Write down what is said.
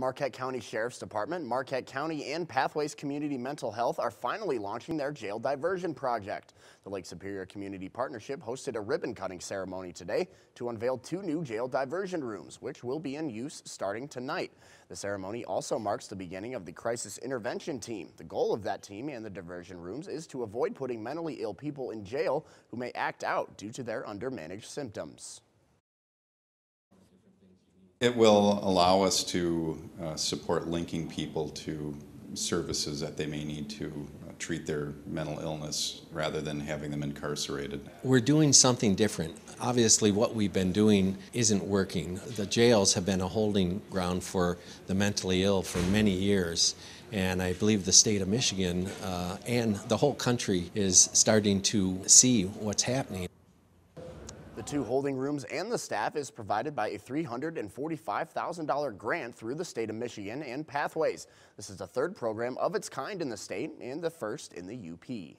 Marquette County Sheriff's Department, Marquette County, and Pathways Community Mental Health are finally launching their jail diversion project. The Lake Superior Community Partnership hosted a ribbon cutting ceremony today to unveil two new jail diversion rooms, which will be in use starting tonight. The ceremony also marks the beginning of the crisis intervention team. The goal of that team and the diversion rooms is to avoid putting mentally ill people in jail who may act out due to their undermanaged symptoms. It will allow us to uh, support linking people to services that they may need to uh, treat their mental illness rather than having them incarcerated. We're doing something different. Obviously, what we've been doing isn't working. The jails have been a holding ground for the mentally ill for many years. And I believe the state of Michigan uh, and the whole country is starting to see what's happening. The two holding rooms and the staff is provided by a $345,000 grant through the state of Michigan and Pathways. This is the third program of its kind in the state and the first in the UP.